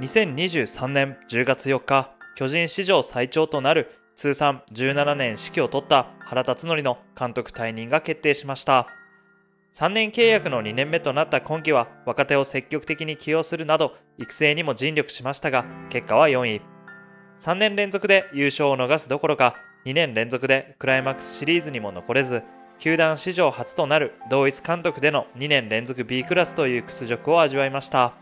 2023年10月4日、巨人史上最長となる通算17年指揮を取った原辰徳の監督退任が決定しました。3年契約の2年目となった今季は若手を積極的に起用するなど育成にも尽力しましたが結果は4位。3年連続で優勝を逃すどころか2年連続でクライマックスシリーズにも残れず球団史上初となる同一監督での2年連続 B クラスという屈辱を味わいました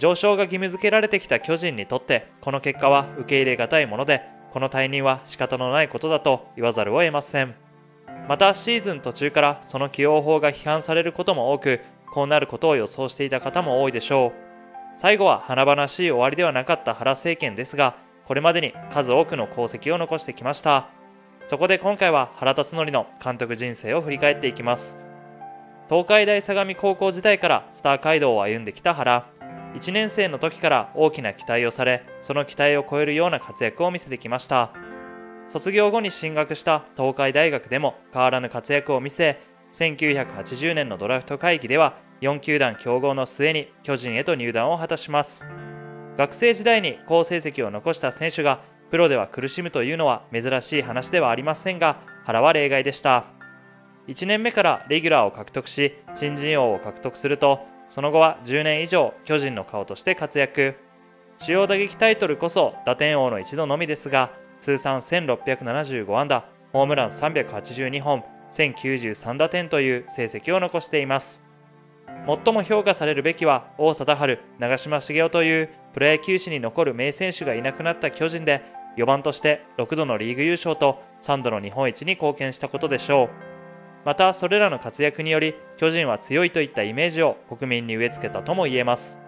上昇が義務付けられてきた巨人にとってこの結果は受け入れがたいものでこの退任は仕方のないことだと言わざるを得ません。またシーズン途中からその起用法が批判されることも多くこうなることを予想していた方も多いでしょう。最後は華々しい終わりではなかった原政権ですがこれまでに数多くの功績を残してきました。そこで今回は原辰徳の監督人生を振り返っていきます。東海大相模高校時代からスター街道を歩んできた原。1年生の時から大きな期待をされその期待を超えるような活躍を見せてきました。卒業後に進学した東海大学でも変わらぬ活躍を見せ1980年のドラフト会議では4球団競合の末に巨人へと入団を果たします。学生時代に好成績を残した選手がプロでは苦しむというのは珍しい話ではありませんが原は例外でした。1年目からレギュラーを獲得し新人王を獲得するとその後は10年以上巨人の顔として活躍。主要打撃タイトルこそ打点王の一度のみですが通算1675安打ホームラン382本1093打点という成績を残しています。最も評価されるべきは王貞治長嶋茂雄というプロ野球史に残る名選手がいなくなった巨人で4番として6度のリーグ優勝と3度の日本一に貢献したことでしょう。またそれらの活躍により巨人は強いといったイメージを国民に植え付けたとも言えます。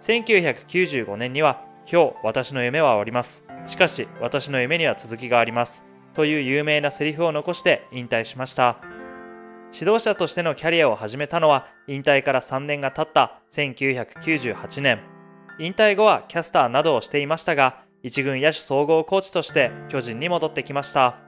1995年には今日私の夢は終わります。しかし私の夢には続きがあります。という有名なセリフを残して引退しました。指導者としてのキャリアを始めたのは引退から3年が経った1998年。引退後はキャスターなどをしていましたが一軍野手総合コーチとして巨人に戻ってきました。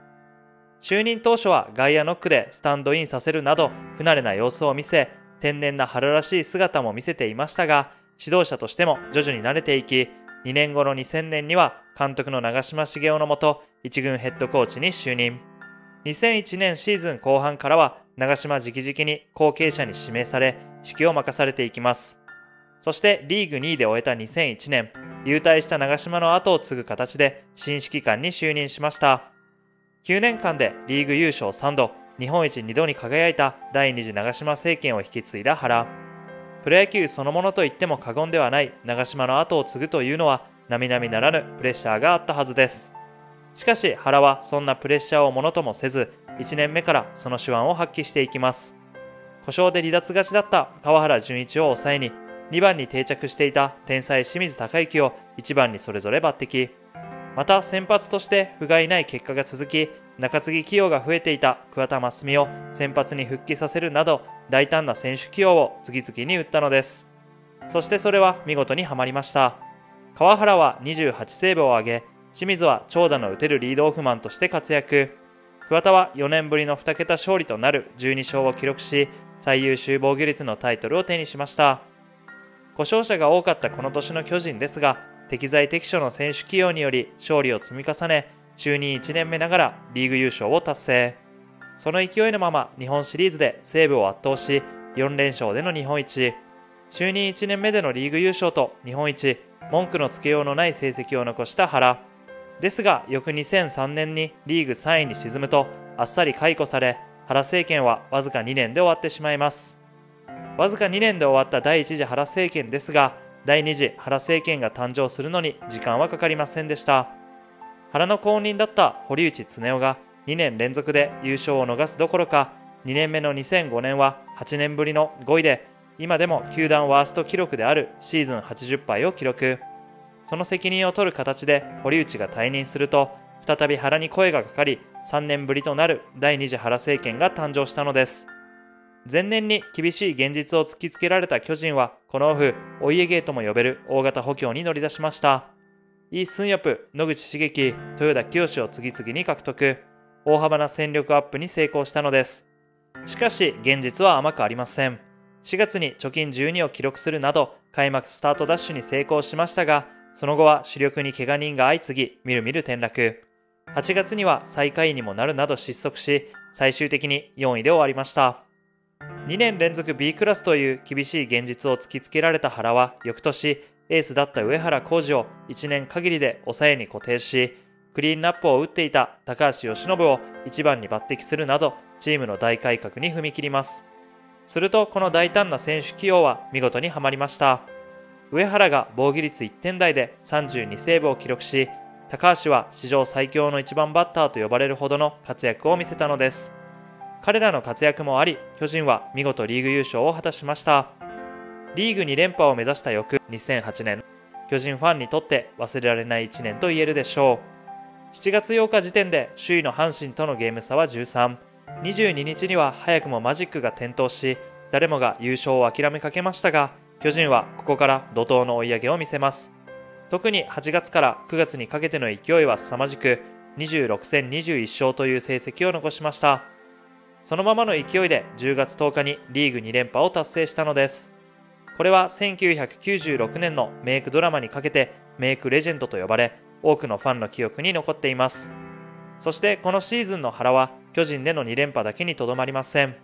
就任当初は外野ノックでスタンドインさせるなど不慣れな様子を見せ天然な春らしい姿も見せていましたが指導者としても徐々に慣れていき2年後の2000年には監督の長嶋茂雄のもと一軍ヘッドコーチに就任。2001年シーズン後半からは長嶋直々に後継者に指名され指揮を任されていきます。そしてリーグ2位で終えた2001年。優退した長嶋の後を継ぐ形で新指揮官に就任しました。9年間でリーグ優勝3度日本一2度に輝いた第2次長嶋政権を引き継いだ原。プロ野球そのものと言っても過言ではない長嶋の後を継ぐというのは並々ならぬプレッシャーがあったはずです。しかし原はそんなプレッシャーをものともせず1年目からその手腕を発揮していきます。故障で離脱がちだった川原純一を抑えに2番に定着していた天才清水孝之を1番にそれぞれ抜擢。また先発として不甲斐ない結果が続き中継ぎ起用が増えていた桑田真澄を先発に復帰させるなど大胆な選手起用を次々に打ったのです。そしてそれは見事にはまりました。川原は28セーブを挙げ清水は長打の打てるリードオフマンとして活躍。桑田は4年ぶりの2桁勝利となる12勝を記録し最優秀防御率のタイトルを手にしました。故障者が多かったこの年の巨人ですが適材適所の選手起用により勝利を積み重ね就任1年目ながらリーグ優勝を達成。その勢いのまま日本シリーズで西武を圧倒し4連勝での日本一。就任1年目でのリーグ優勝と日本一文句のつけようのない成績を残した原。ですが翌2003年にリーグ3位に沈むとあっさり解雇され原政権はわずか2年で終わってしまいます。わずか2年で終わった第1次原政権ですが第2次原政権が誕生するのに時間はかかりませんでした。原の後任だった堀内恒夫が2年連続で優勝を逃すどころか2年目の2005年は8年ぶりの5位で今でも球団ワースト記録であるシーズン80敗を記録。その責任を取る形で堀内が退任すると再び原に声がかかり3年ぶりとなる第2次原政権が誕生したのです。前年に厳しい現実を突きつけられた巨人はこのオフお家芸とも呼べる大型補強に乗り出しましたイ・スンヨプ、野口茂樹、豊田清を次々に獲得大幅な戦力アップに成功したのですしかし現実は甘くありません4月に貯金12を記録するなど開幕スタートダッシュに成功しましたが、その後は主力に怪我人が相次ぎ、みるみる転落。8月には最下位にもなるなど失速し、最終的に4位で終わりました。2年連続 B クラスという厳しい現実を突きつけられた原は、翌年、エースだった上原浩二を1年限りで抑えに固定し、クリーンナップを打っていた高橋由伸を1番に抜擢するなど、チームの大改革に踏み切ります。すると、この大胆な選手起用は見事にはまりました。上原が防御率1点台で32セーブを記録し、高橋は史上最強の1番バッターと呼ばれるほどの活躍を見せたのです。彼らの活躍もあり、巨人は見事リーグ優勝を果たしました。リーグ2連覇を目指した翌2008年、巨人ファンにとって忘れられない1年と言えるでしょう。7月8日時点で首位の阪神とのゲーム差は13。22日には早くもマジックが点灯し、誰もが優勝を諦めかけましたが、巨人はここから怒涛の追い上げを見せます。特に8月から9月にかけての勢いは凄まじく、26戦21勝という成績を残しました。そのままの勢いで10月10日にリーグ2連覇を達成したのです。これは1996年のメイクドラマにかけてメイクレジェンドと呼ばれ、多くのファンの記憶に残っています。そしてこのシーズンの原は巨人での2連覇だけにとどまりません。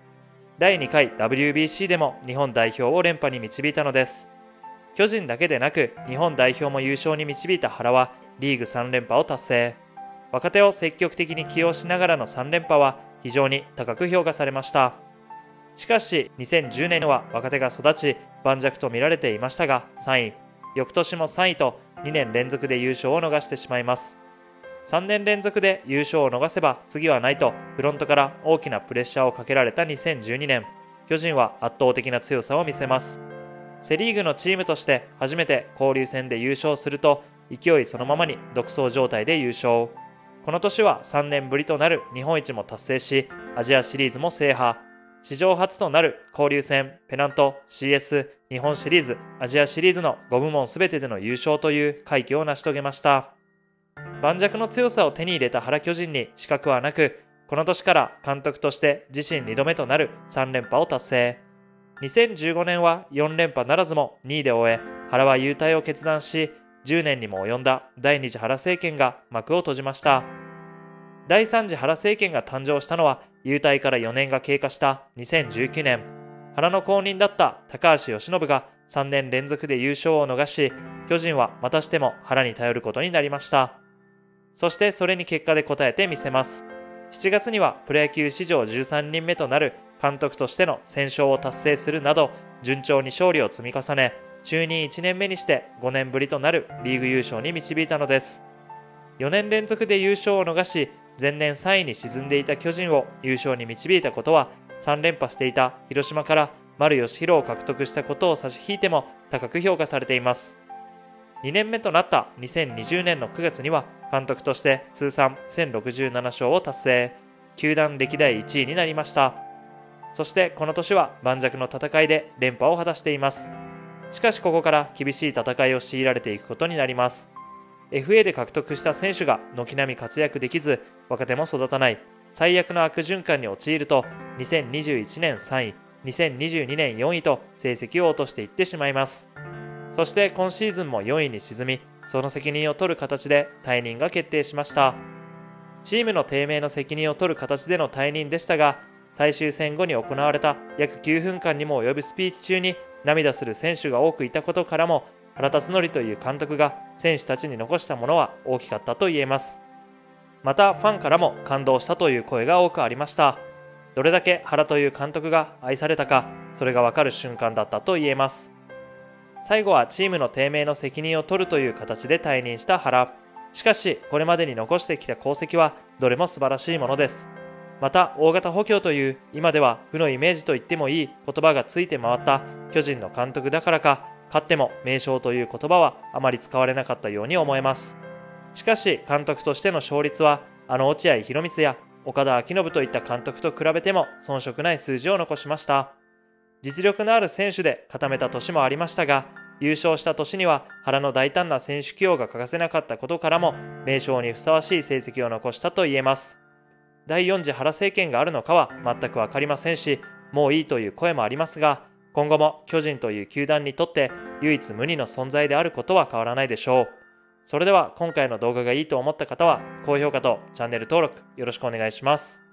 第2回 WBC でも日本代表を連覇に導いたのです。巨人だけでなく日本代表も優勝に導いた原はリーグ3連覇を達成若手を積極的に起用しながらの3連覇は非常に高く評価されました。しかし2010年は若手が育ち盤石と見られていましたが3位翌年も3位と2年連続で優勝を逃してしまいます。3年連続で優勝を逃せば次はないとフロントから大きなプレッシャーをかけられた2012年巨人は圧倒的な強さを見せます。セ・リーグのチームとして初めて交流戦で優勝すると勢いそのままに独走状態で優勝。この年は3年ぶりとなる日本一も達成しアジアシリーズも制覇。史上初となる交流戦ペナント CS 日本シリーズアジアシリーズの5部門全てでの優勝という快挙を成し遂げました。盤石の強さを手に入れた原巨人に資格はなくこの年から監督として自身2度目となる3連覇を達成。2015年は4連覇ならずも2位で終え、原は優退を決断し、10年にも及んだ第2次原政権が幕を閉じました。第3次原政権が誕生したのは、優退から4年が経過した2019年、原の後任だった高橋由伸が3年連続で優勝を逃し、巨人はまたしても原に頼ることになりました。そしてそれに結果で応えてみせます。7月にはプロ野球史上13人目となる監督としての戦勝を達成するなど順調に勝利を積み重ね就任1年目にして5年ぶりとなるリーグ優勝に導いたのです。4年連続で優勝を逃し前年3位に沈んでいた巨人を優勝に導いたことは3連覇していた広島から丸義弘を獲得したことを差し引いても高く評価されています。2年目となった2020年の9月には監督として通算1067勝を達成球団歴代1位になりました。そしてこの年は盤石の戦いで連覇を果たしています。しかしここから厳しい戦いを強いられていくことになります。FA で獲得した選手が軒並み活躍できず、若手も育たない、最悪の悪循環に陥ると、2021年3位、2022年4位と成績を落としていってしまいます。そして今シーズンも4位に沈み、その責任を取る形で退任が決定しました。チームの低迷の責任を取る形での退任でしたが、最終戦後に行われた約9分間にも及ぶスピーチ中に涙する選手が多くいたことからも原辰徳という監督が選手たちに残したものは大きかったと言えます。またファンからも感動したという声が多くありました。どれだけ原という監督が愛されたかそれがわかる瞬間だったと言えます。最後はチームの低迷の責任を取るという形で退任した原。しかしこれまでに残してきた功績はどれも素晴らしいものです。また大型補強という今では負のイメージと言ってもいい言葉がついて回った巨人の監督だからか勝っても名称という言葉はあまり使われなかったように思えます。しかし監督としての勝率はあの落合博満や岡田彰信といった監督と比べても遜色ない数字を残しました。実力のある選手で固めた年もありましたが優勝した年には原の大胆な選手起用が欠かせなかったことからも名称にふさわしい成績を残したと言えます。第4次原政権があるのかは全く分かりませんし、もういいという声もありますが、今後も巨人という球団にとって唯一無二の存在であることは変わらないでしょう。それでは今回の動画がいいと思った方は高評価とチャンネル登録よろしくお願いします。